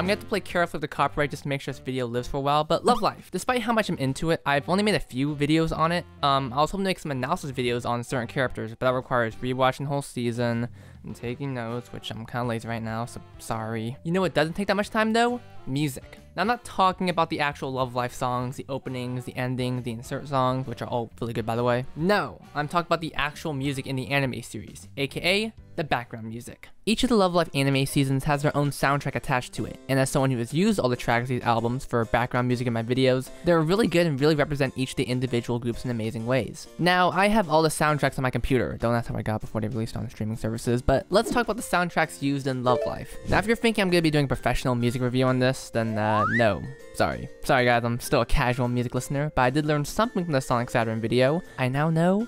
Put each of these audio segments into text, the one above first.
I'm gonna have to play carefully with the copyright just to make sure this video lives for a while, but Love Live. Despite how much I'm into it, I've only made a few videos on it. Um, I was hoping to make some analysis videos on certain characters, but that requires rewatching the whole season and taking notes, which I'm kind of lazy right now, so sorry. You know what doesn't take that much time though? Music. Now, I'm not talking about the actual Love Live songs, the openings, the endings, the insert songs, which are all really good by the way. No, I'm talking about the actual music in the anime series, aka the background music. Each of the Love Live anime seasons has their own soundtrack attached to it, and as someone who has used all the tracks of these albums for background music in my videos, they're really good and really represent each of the individual groups in amazing ways. Now, I have all the soundtracks on my computer, don't ask how I got before they released on streaming services, but let's talk about the soundtracks used in Love Live. Now, if you're thinking I'm going to be doing a professional music review on this, then uh, no. Sorry. Sorry guys, I'm still a casual music listener, but I did learn something from the Sonic Saturn video. I now know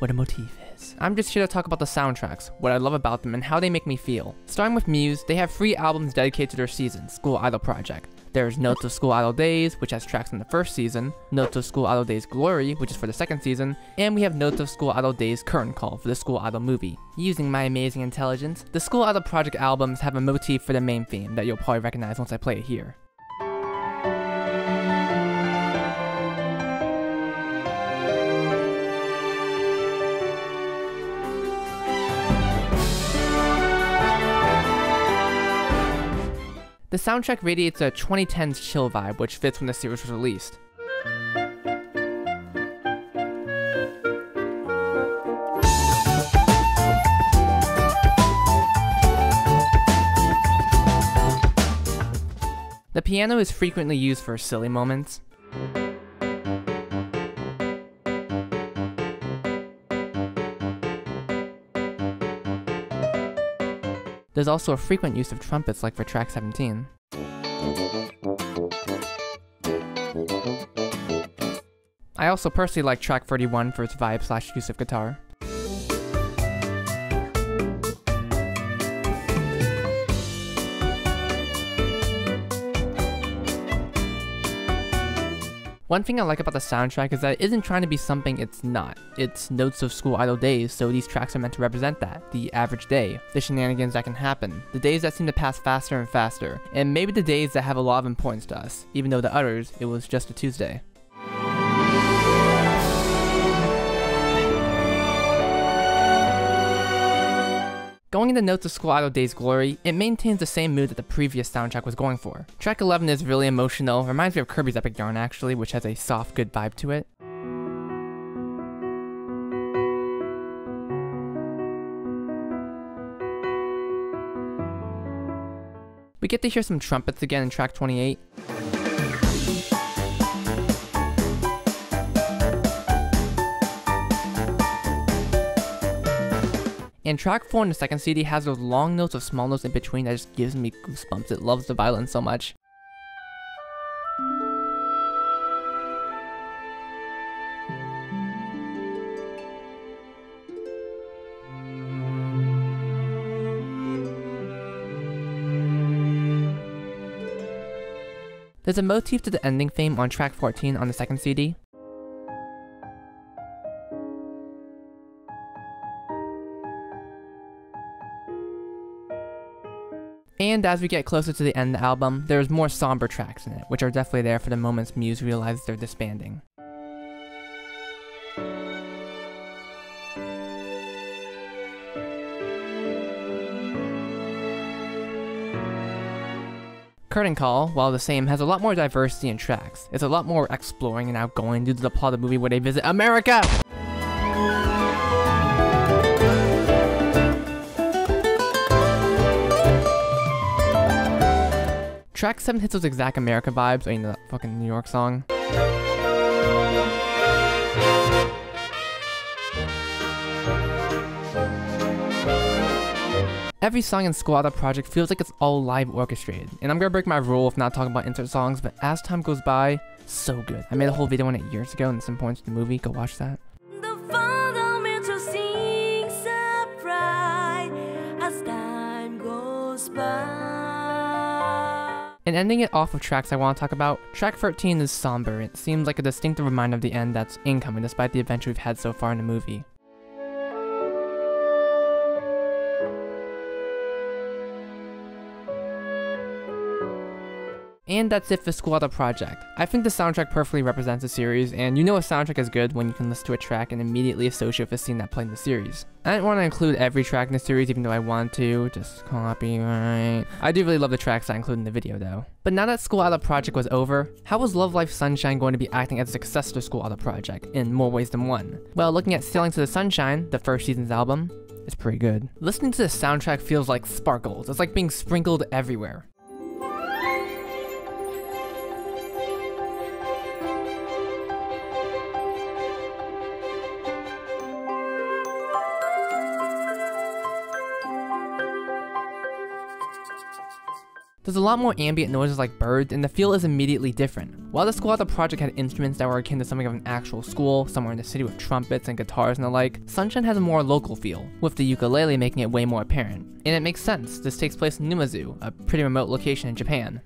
what a motif is. I'm just here to talk about the soundtracks, what I love about them, and how they make me feel. Starting with Muse, they have three albums dedicated to their season, School Idol Project. There's Notes of School Idol Days, which has tracks from the first season, Notes of School Idol Days Glory, which is for the second season, and we have Notes of School Idol Days Curtain Call for the School Idol movie. Using my amazing intelligence, the School Idol Project albums have a motif for the main theme that you'll probably recognize once I play it here. The soundtrack radiates a 2010s chill vibe, which fits when the series was released. The piano is frequently used for silly moments. There's also a frequent use of trumpets like for track 17. I also personally like track 31 for its vibe slash use of guitar. One thing I like about the soundtrack is that it isn't trying to be something it's not. It's notes of school idol days, so these tracks are meant to represent that. The average day, the shenanigans that can happen, the days that seem to pass faster and faster, and maybe the days that have a lot of importance to us, even though to others, it was just a Tuesday. Going into Notes of School Idol Days Glory, it maintains the same mood that the previous soundtrack was going for. Track 11 is really emotional, reminds me of Kirby's Epic Yarn actually, which has a soft, good vibe to it. We get to hear some trumpets again in track 28. And track 4 in the second CD has those long notes of small notes in between that just gives me goosebumps. It loves the violin so much. There's a motif to the ending theme on track 14 on the second CD. And as we get closer to the end of the album, there's more somber tracks in it, which are definitely there for the moments Muse realizes they're disbanding. Curtain Call, while the same, has a lot more diversity in tracks. It's a lot more exploring and outgoing due to the plot of the movie where they visit America! Track 7 hits those exact America vibes, I mean that fucking New York song. Every song in School Idol Project feels like it's all live orchestrated, and I'm gonna break my rule of not talking about insert songs, but as time goes by, so good. I made a whole video on it years ago, and some points in the movie, go watch that. And ending it off with tracks I want to talk about, track 13 is somber. It seems like a distinctive reminder of the end that's incoming despite the adventure we've had so far in the movie. And that's it for School Idol Project. I think the soundtrack perfectly represents the series, and you know a soundtrack is good when you can listen to a track and immediately associate with a scene that played in the series. I didn't want to include every track in the series even though I want to, just copyright. I do really love the tracks I include in the video though. But now that School Idol Project was over, how was Love Live Sunshine going to be acting as a successor to School Idol Project in more ways than one? Well, looking at Sailing to the Sunshine, the first season's album, it's pretty good. Listening to the soundtrack feels like sparkles. It's like being sprinkled everywhere. There's a lot more ambient noises like birds, and the feel is immediately different. While the School Idol Project had instruments that were akin to something of an actual school, somewhere in the city with trumpets and guitars and the like, Sunshine has a more local feel, with the ukulele making it way more apparent. And it makes sense, this takes place in Numazu, a pretty remote location in Japan.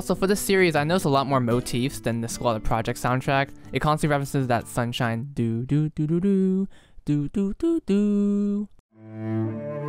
Also, for this series, I noticed a lot more motifs than the School Idol Project soundtrack. It constantly references that sunshine do do do do do do do do do.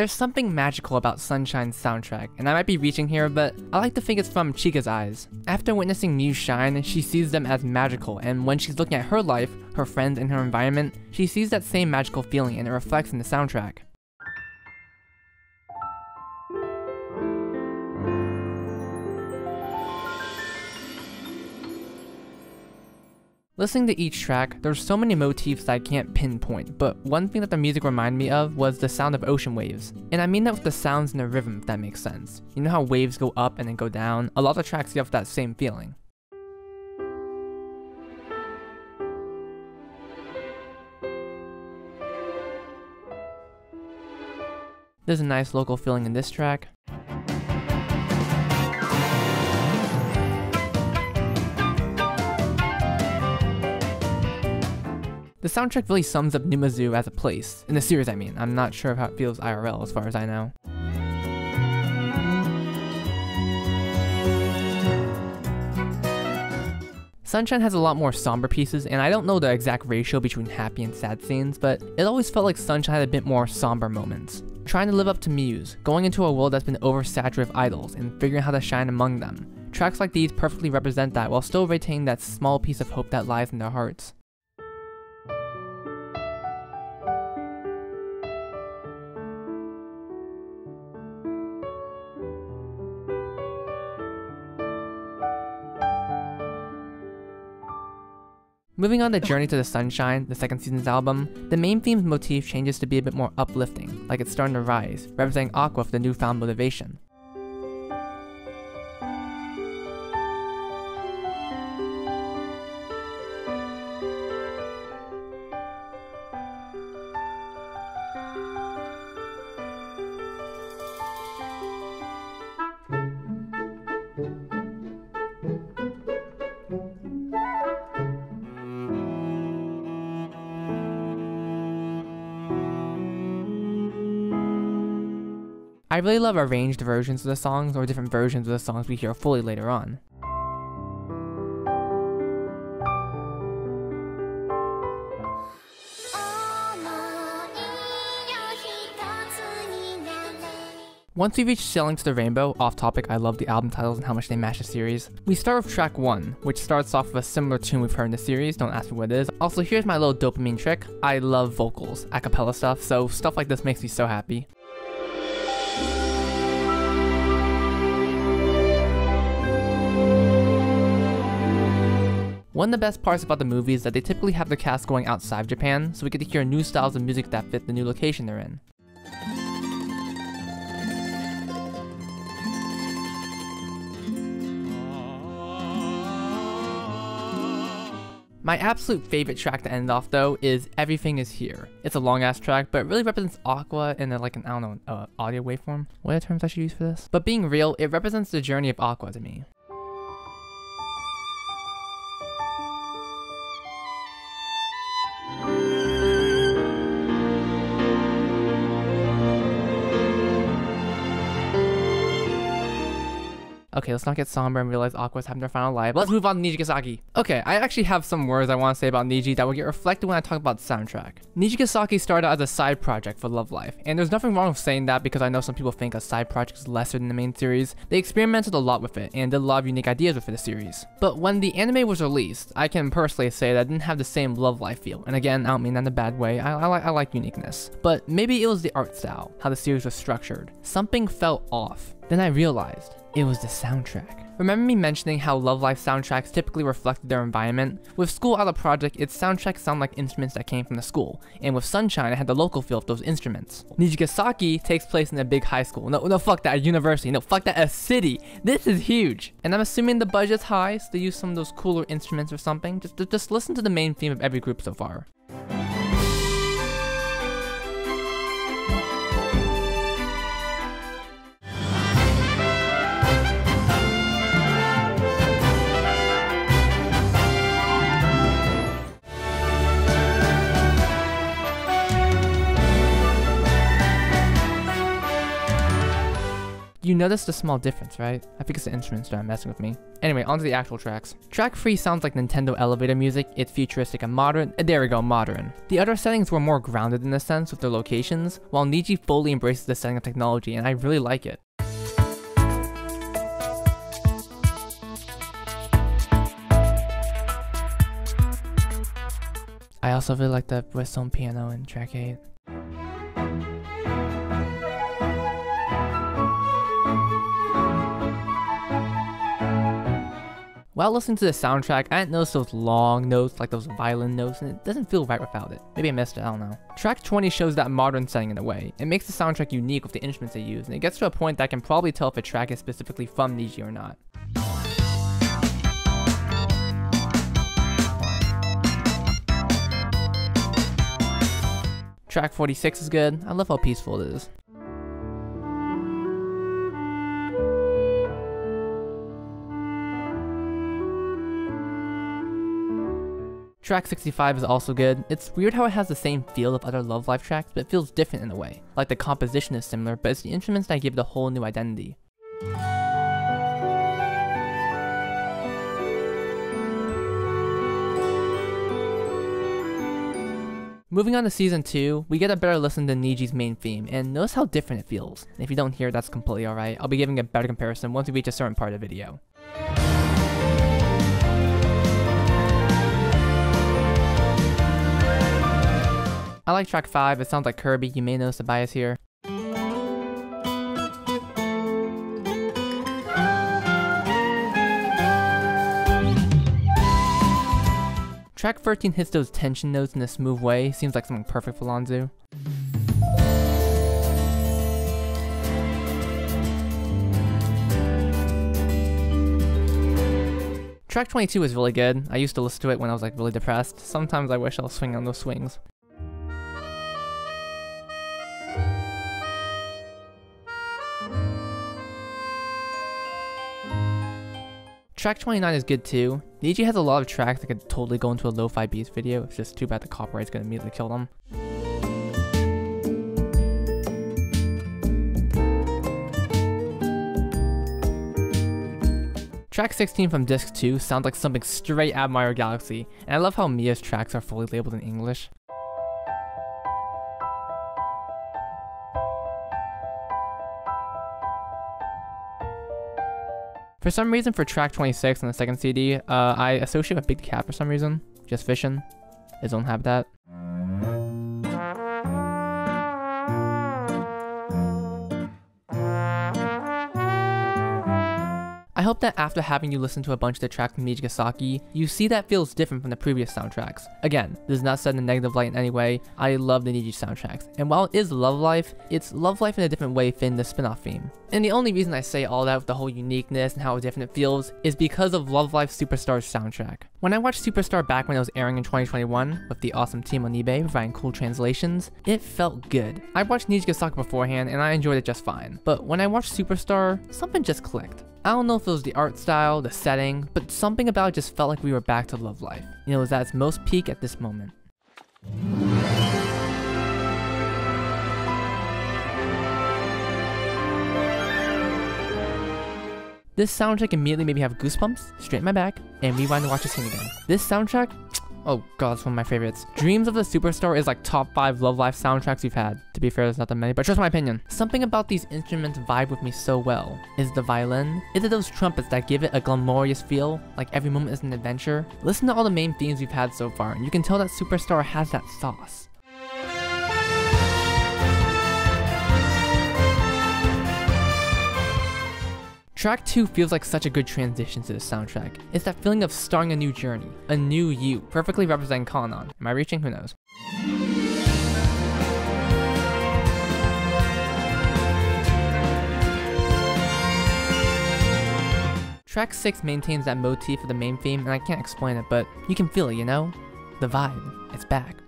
There's something magical about Sunshine's soundtrack, and I might be reaching here, but I like to think it's from Chika's eyes. After witnessing Muse shine, she sees them as magical, and when she's looking at her life, her friends, and her environment, she sees that same magical feeling and it reflects in the soundtrack. Listening to each track, there's so many motifs that I can't pinpoint, but one thing that the music reminded me of was the sound of ocean waves. And I mean that with the sounds and the rhythm, if that makes sense. You know how waves go up and then go down? A lot of tracks give that same feeling. There's a nice local feeling in this track. The soundtrack really sums up Numazu as a place. In the series, I mean. I'm not sure how it feels IRL as far as I know. Sunshine has a lot more somber pieces, and I don't know the exact ratio between happy and sad scenes, but it always felt like Sunshine had a bit more somber moments. Trying to live up to Muse, going into a world that's been oversaturated with idols, and figuring out how to shine among them. Tracks like these perfectly represent that while still retaining that small piece of hope that lies in their hearts. Moving on to Journey to the Sunshine, the second season's album, the main theme's motif changes to be a bit more uplifting, like it's starting to rise, representing Aqours for the newfound motivation. Really love arranged versions of the songs or different versions of the songs we hear fully later on. Once we reach Sailing to the Rainbow, off topic, I love the album titles and how much they match the series. We start with track 1, which starts off with a similar tune we've heard in the series, don't ask me what it is. Also, here's my little dopamine trick. I love vocals, a cappella stuff, so stuff like this makes me so happy. One of the best parts about the movie is that they typically have their cast going outside of Japan, so we get to hear new styles of music that fit the new location they're in. My absolute favorite track to end off though is Everything Is Here. It's a long ass track, but it really represents Aqours in a, like an, I don't know, uh, audio waveform? What are the terms I should use for this? But being real, it represents the journey of Aqours to me. Okay, let's not get somber and realize Aqours's having their final life. Let's move on to Nijigasaki. Okay, I actually have some words I want to say about Niji that will get reflected when I talk about the soundtrack. Nijigasaki started out as a side project for Love Live, and there's nothing wrong with saying that because I know some people think a side project is lesser than the main series. They experimented a lot with it and did a lot of unique ideas with the series. But when the anime was released, I can personally say that it didn't have the same Love Live feel. And again, I don't mean that in a bad way. I, I, like, I like uniqueness. But maybe it was the art style, how the series was structured. Something felt off. Then I realized it was the soundtrack. Remember me mentioning how Love Live soundtracks typically reflected their environment? With School Out of Project, its soundtracks sound like instruments that came from the school, and with Sunshine, it had the local feel of those instruments. Nijigasaki takes place in a big high school. No, no, fuck that, a university. No, fuck that, a city. This is huge. And I'm assuming the budget's high, so they use some of those cooler instruments or something. Just, just listen to the main theme of every group so far. Noticed a small difference, right? I think it's the instruments that are messing with me. Anyway, onto the actual tracks. Track 3 sounds like Nintendo elevator music, it's futuristic and modern, uh, there we go, modern. The other settings were more grounded in a sense with their locations, while Niji fully embraces the setting of technology and I really like it. I also really like the whistle piano in track 8. While listening to the soundtrack, I didn't notice those long notes, like those violin notes, and it doesn't feel right without it. Maybe I missed it, I don't know. Track 20 shows that modern setting in a way. It makes the soundtrack unique with the instruments they use, and it gets to a point that I can probably tell if a track is specifically from Niji or not. Track 46 is good. I love how peaceful it is. Track 65 is also good. It's weird how it has the same feel of other Love Live tracks, but it feels different in a way. Like the composition is similar, but it's the instruments that give it a whole new identity. Moving on to season 2, we get a better listen to Niji's main theme, and notice how different it feels. If you don't hear, that's completely alright. I'll be giving a better comparison once we reach a certain part of the video. I like track 5, it sounds like Kirby, you may notice the bias here. Track 13 hits those tension notes in a smooth way, seems like something perfect for Lanzhu. Track 22 is really good. I used to listen to it when I was like really depressed. Sometimes I wish I was swinging on those swings. Track 29 is good too. Niji has a lot of tracks that could totally go into a lo-fi beats video. It's just too bad the copyright's gonna immediately kill them. Track 16 from Disc 2 sounds like something straight out of Mario Galaxy, and I love how Mia's tracks are fully labeled in English. For some reason, for track 26 on the second CD, uh, I associate with Big Cat for some reason. Just fishing. His own habitat. Hope that after having you listen to a bunch of the tracks from Nijigasaki, you see that feels different from the previous soundtracks. Again, this is not said in a negative light in any way, I love the Niji soundtracks, and while it is Love Live, it's Love Live in a different way than the spin-off theme. And the only reason I say all that with the whole uniqueness and how different it feels is because of Love Live Superstar's soundtrack. When I watched Superstar back when it was airing in 2021, with the awesome team on eBay providing cool translations, it felt good. I watched Nijigasaki beforehand and I enjoyed it just fine, but when I watched Superstar, something just clicked. I don't know if it was the art style, the setting, but something about it just felt like we were back to Love Live. You know, it was at its most peak at this moment. This soundtrack immediately made me have goosebumps, straight in my back, and rewind to watch the scene again. This soundtrack, oh god, it's one of my favorites. Dreams of the Superstar is like top 5 Love Live soundtracks we've had. To be fair, there's not that many, but trust my opinion. Something about these instruments vibe with me so well. Is the violin? Is it those trumpets that give it a glamorous feel, like every moment is an adventure? Listen to all the main themes we've had so far, and you can tell that Superstar has that sauce. Track 2 feels like such a good transition to the soundtrack. It's that feeling of starting a new journey, a new you, perfectly representing Kanon. Am I reaching? Who knows? Track 6 maintains that motif of the main theme, and I can't explain it, but you can feel it, you know? The vibe, it's back.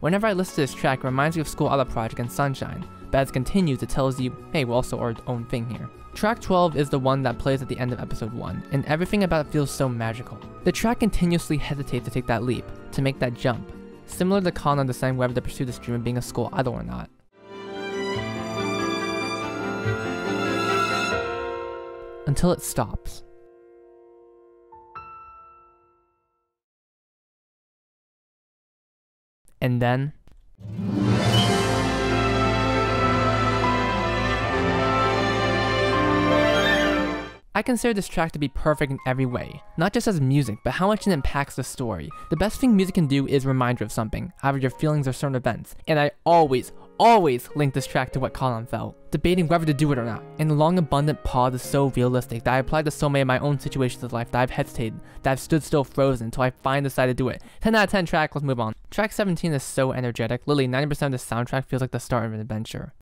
Whenever I listen to this track, it reminds me of School Idol Project and Sunshine, but as it continues, it tells you, hey, we're also our own thing here. Track 12 is the one that plays at the end of episode 1, and everything about it feels so magical. The track continuously hesitates to take that leap, to make that jump, similar to Khan Kanon deciding whether to pursue this dream of being a school idol or not. Until it stops. And then... I consider this track to be perfect in every way, not just as music, but how much it impacts the story. The best thing music can do is remind you of something, either your feelings or certain events, and I always, always link this track to what Kanon felt, debating whether to do it or not. And the long abundant pause is so realistic that I applied to so many of my own situations of life that I've hesitated, that I've stood still frozen until I finally decided to do it. 10 out of 10 track, let's move on. Track 17 is so energetic, literally 90% of the soundtrack feels like the start of an adventure.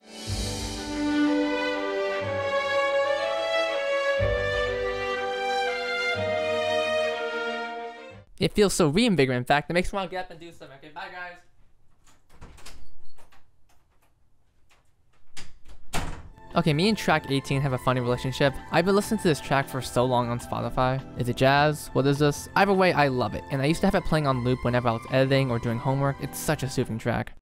It feels so reinvigorating. In fact, it makes me want to get up and do something. Okay, bye guys. Okay, me and track 18 have a funny relationship. I've been listening to this track for so long on Spotify. Is it jazz? What is this? Either way, I love it, and I used to have it playing on loop whenever I was editing or doing homework. It's such a soothing track.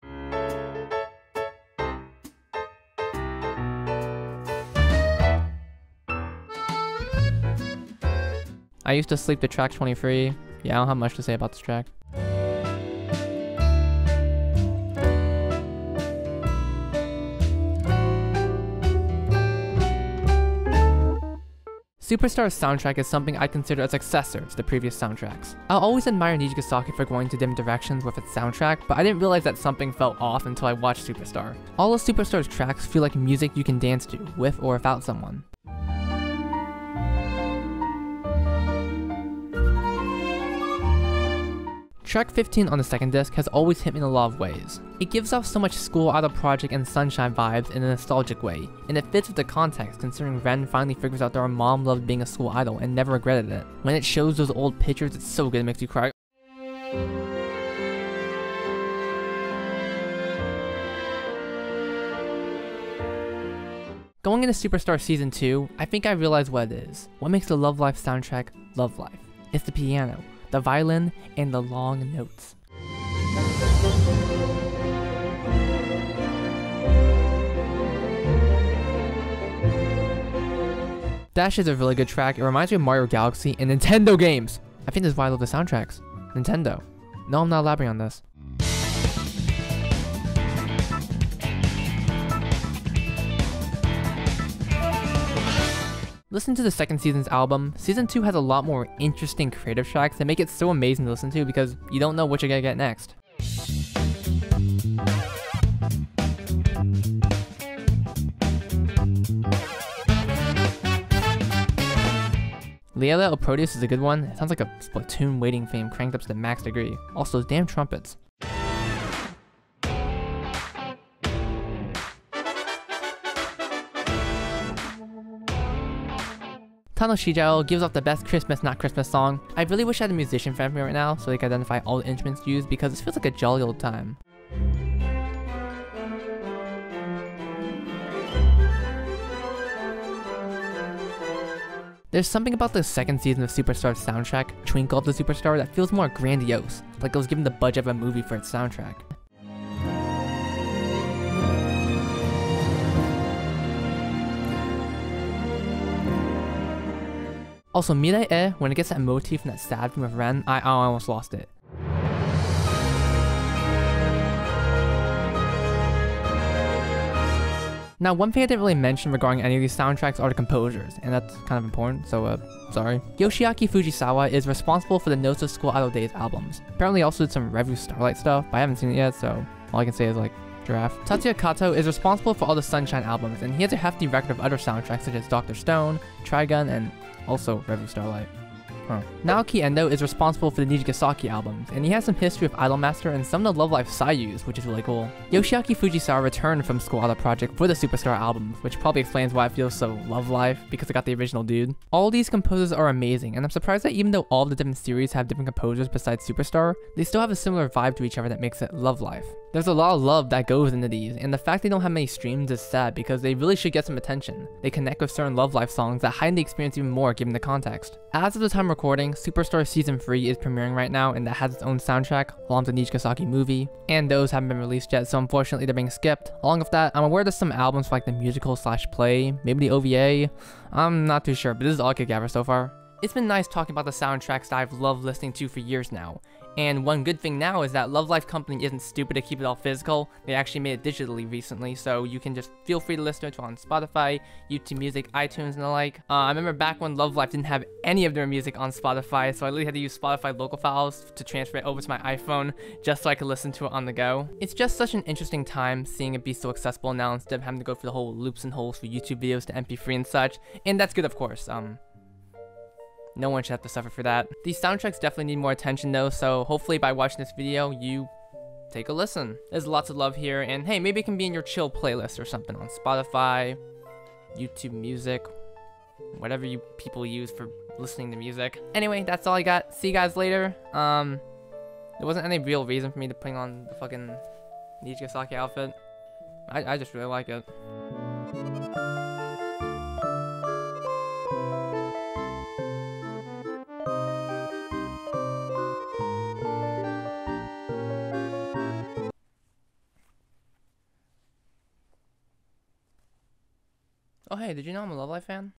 I used to sleep to track 23. Yeah, I don't have much to say about this track. Superstar's soundtrack is something I consider a successor to the previous soundtracks. I'll always admire Nijigasaki for going to different directions with its soundtrack, but I didn't realize that something felt off until I watched Superstar. All of Superstar's tracks feel like music you can dance to, with or without someone. Track 15 on the second disc has always hit me in a lot of ways. It gives off so much School Idol Project and Sunshine vibes in a nostalgic way, and it fits with the context considering Ren finally figures out that her mom loved being a school idol and never regretted it. When it shows those old pictures, it's so good it makes you cry. Going into Superstar Season 2, I think I realized what it is. What makes the Love Live soundtrack Love Live? It's the piano the violin, and the long notes. Dash is a really good track. It reminds me of Mario Galaxy and Nintendo games. I think this is why I love the soundtracks. Nintendo. No, I'm not elaborating on this. Listen to the second season's album. Season 2 has a lot more interesting creative tracks that make it so amazing to listen to because you don't know what you're gonna get next. Leela El Proteus is a good one. It sounds like a Splatoon waiting fame cranked up to the max degree. Also, damn trumpets. Tano Shijao gives off the best Christmas not Christmas song. I really wish I had a musician friend me right now so they could identify all the instruments used because this feels like a jolly old time. There's something about the second season of Superstar's soundtrack, Twinkle of the Superstar, that feels more grandiose, like it was given the budget of a movie for its soundtrack. Also, Mirai E, when it gets that motif and that stab from of Ren, I, I almost lost it. Now, one thing I didn't really mention regarding any of these soundtracks are the composers, and that's kind of important, so uh, sorry. Yoshiaki Fujisawa is responsible for the Notes of School Idol Days albums. Apparently also did some Revue Starlight stuff, but I haven't seen it yet, so all I can say is like, giraffe. Tatsuya Kato is responsible for all the Sunshine albums, and he has a hefty record of other soundtracks such as Dr. Stone, Trigun, and also Revue Starlight. Huh. Naoki Endo is responsible for the Nijigasaki albums, and he has some history of Idolmaster and some of the Love Live seiyuus, which is really cool. Yoshiaki Fujisawa returned from Idol Project for the Superstar album, which probably explains why it feels so Love Live, because I got the original dude. All these composers are amazing, and I'm surprised that even though all the different series have different composers besides Superstar, they still have a similar vibe to each other that makes it Love Live. There's a lot of love that goes into these, and the fact they don't have many streams is sad because they really should get some attention. They connect with certain Love Live songs that heighten the experience even more given the context. As of the time recording, Superstar Season 3 is premiering right now and that has its own soundtrack, along with the Nijigasaki movie, and those haven't been released yet so unfortunately they're being skipped. Along with that, I'm aware there's some albums for like the musical slash play, maybe the OVA, I'm not too sure, but this is all I could gather so far. It's been nice talking about the soundtracks that I've loved listening to for years now, and one good thing now is that Love Live Company isn't stupid to keep it all physical. They actually made it digitally recently, so you can just feel free to listen to it on Spotify, YouTube Music, iTunes, and the like. Uh, I remember back when Love Live didn't have any of their music on Spotify, so I literally had to use Spotify local files to transfer it over to my iPhone just so I could listen to it on the go. It's just such an interesting time seeing it be so accessible now instead of having to go through the whole loops and holes for YouTube videos to MP3 and such, and that's good of course. Um, no one should have to suffer for that. These soundtracks definitely need more attention though, so hopefully by watching this video, you take a listen. There's lots of love here, and hey, maybe it can be in your chill playlist or something on Spotify, YouTube Music, whatever you people use for listening to music. Anyway, that's all I got. See you guys later. Um, there wasn't any real reason for me to put on the fucking Nijigasaki outfit. I, I just really like it. Did you know I'm a Love Live fan?